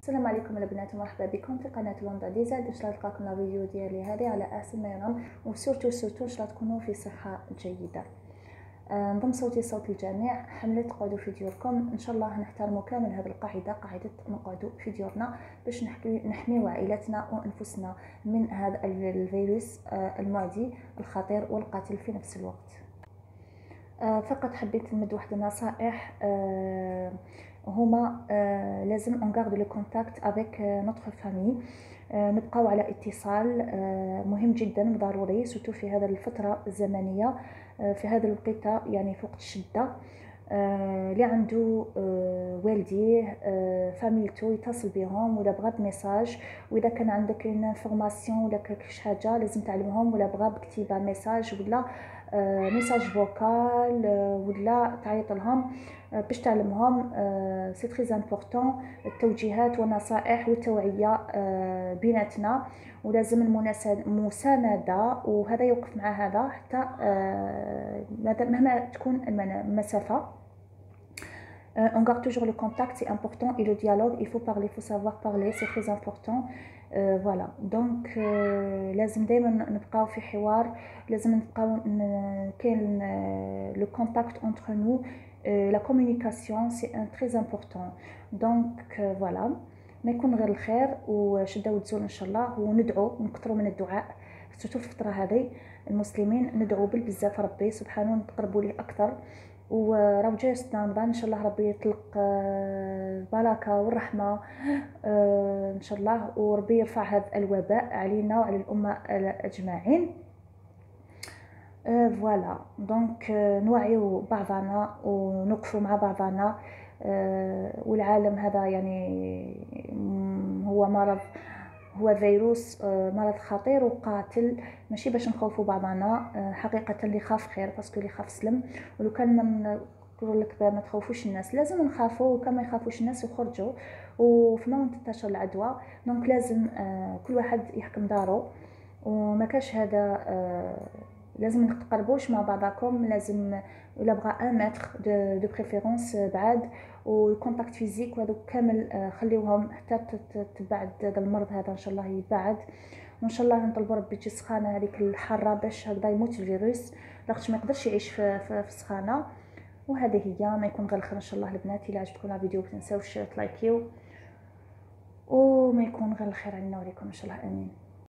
السلام عليكم البنات ومرحبا بكم في قناة لوندا ديزايد ان شاء الله نلقاكم لا فيديو ديالي هذه على احسن ما يرام و surtout surtout ان شاء الله تكونوا في صحة جيدة. آه، نضم صوتي صوت الجميع. حملة تقعدوا في ديوركم. إن شاء الله نحترموا كامل هذه القاعدة قاعدة نقعدوا في ديورنا باش نحميو عائلتنا وأنفسنا من هذا الفيروس آه، المعدي الخطير والقاتل في نفس الوقت. آه، فقط حبيت نمد واحد النصائح. هما آه، لازم on garde le contact avec notre famille نبقاو على اتصال آه، مهم جدا وضروري surtout في هذه الفترة الزمنية آه، في هذا الوقت يعني في وقت الشده اللي عنده والديه فاميلتو يتصل بهم ولا بغى ب message وإذا كان عندك une information ولا كلش حاجة لازم تعلمهم ولا بغى بكتيبة message ولا message vocal ولا تعيط لهم باش تعلمهم c'est très important التوجيهات والنصائح والتوعية بيناتنا ولازم المساندة وهذا يوقف مع هذا حتى مهما تكون المسافة. On garde toujours le contact, c'est important, et le dialogue, il faut parler, il faut savoir parler, c'est très important. voilà donc لازم دائما نبقاو في حوار لازم نبقاو كاين le contact entre nous la communication c'est un très important donc voilà ما يكون غير الخير وشده وتزول إن شاء الله وندعو ونكثروا من الدعاء. surtout في الفترة هذه المسلمين ندعو بالبزاف ربي سبحانه نقربوا ليه أكثر. وراه جاي رمضان إن شاء الله ربي يطلق البركة آه، والرحمة آه، إن شاء الله وربي يرفع هذا الوباء علينا وعلى الأمة أجمعين. voilà. donc نوعيو بعضنا ونوقفوا مع بعضنا. والعالم هذا يعني هو مرض هو فيروس آه، مرض خطير وقاتل ماشي باش نخوفوا بعضنا آه، حقيقة اللي خاف خير parce que اللي خاف سلم. ولو كان من نقول لك ما تخوفوش الناس لازم نخافوا وكما يخافوش الناس يخرجوا. وفما وين تنتشر العدوى donc لازم آه، كل واحد يحكم دارو وما كاش هذا لازم نتقربوش مع بعضكم لازم الا بغى un mètre deux de préférence بعاد وال contact physique وهذوك كامل آه، خليوهم حتى تبعد هذا المرض هذا إن شاء الله يبعد. وإن شاء الله نطلبوا ربي تجي سخانة هذيك الحارة باش هكذا يموت الفيروس لاخاطش ما يقدرش يعيش في, في, في السخانه وهذه هي ما يكون غير الخير إن شاء الله البنات إلا عجبكم الفيديو ما تنساوش تلايكيو. وما يكون غير الخير علينا وعليكم إن شاء الله آمين.